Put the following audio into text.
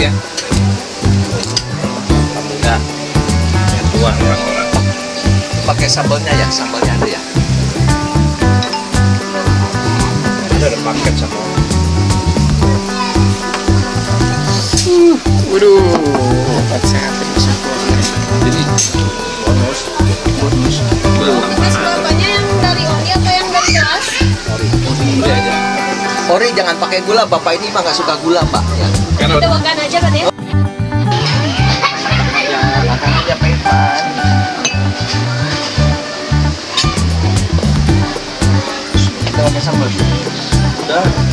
ya. Alhamdulillah. Ya Tuhan orang-orang. Pakai sambalnya ya, sambalnya ada ya. Ada ada paket sama. Waduh, obat sehat Jadi bonus, bonus. Mas bapaknya yang dari ori atau yang dari gelas? Ini aja. Ori jangan pakai gula, bapak ini mah nggak suka gula, Pak. Ya. Karena Kita makan aja kan ya? Ya, makan aja pahitan. Kita pakai sambal. udah